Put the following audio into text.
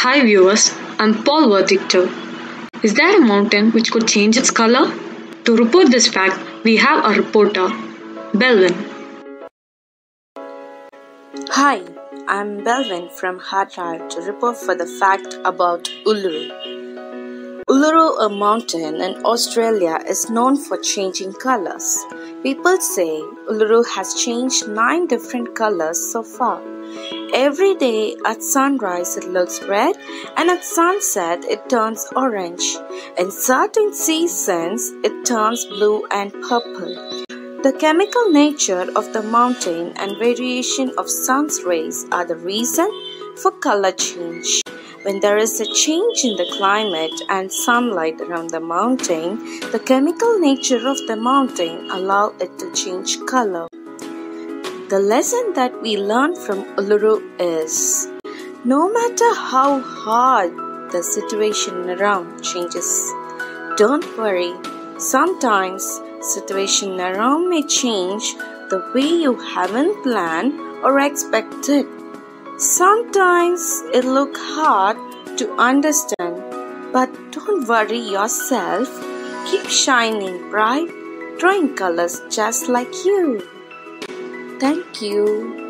Hi viewers, I'm Paul Verdictor. Is there a mountain which could change its color? To report this fact, we have a reporter, Belvin. Hi, I'm Belvin from Hardhar to report for the fact about Uluru. Uluru, a mountain in Australia, is known for changing colors. People say Uluru has changed nine different colors so far. Every day at sunrise it looks red and at sunset it turns orange. In certain seasons it turns blue and purple. The chemical nature of the mountain and variation of sun's rays are the reason for color change. When there is a change in the climate and sunlight around the mountain, the chemical nature of the mountain allow it to change color. The lesson that we learn from Uluru is no matter how hard the situation around changes, don't worry. Sometimes situation around may change the way you haven't planned or expected. Sometimes it look hard to understand, but don't worry yourself. Keep shining bright, drawing colors just like you. Thank you.